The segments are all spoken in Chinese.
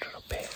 A little bit.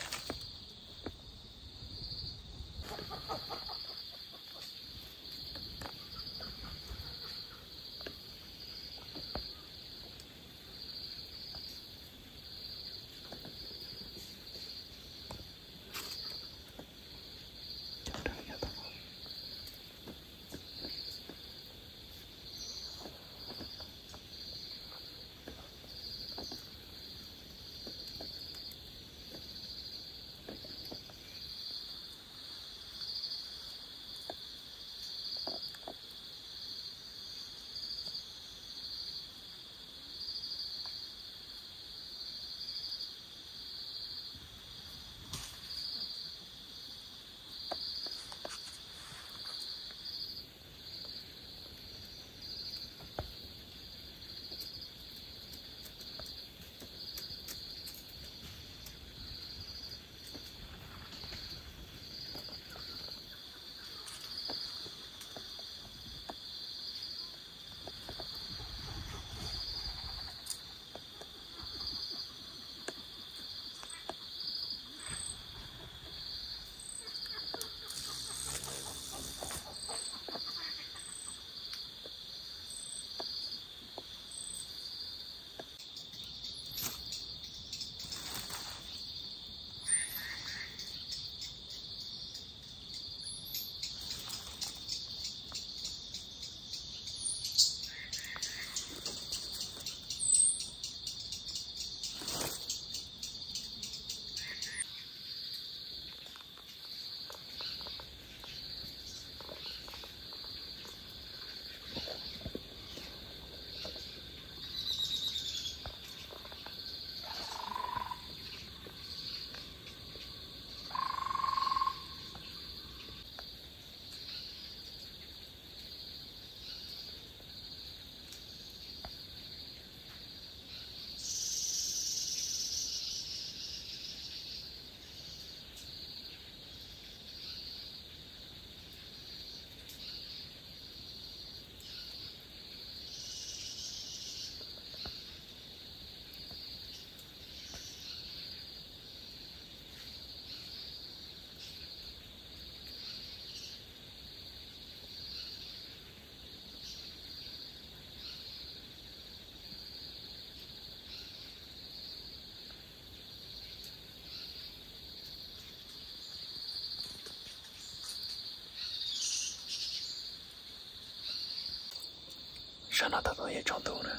看到他作业中毒呢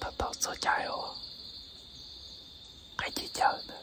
他到处加油还计较呢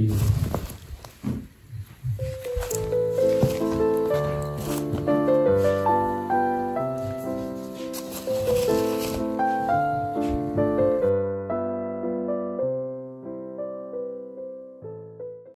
you.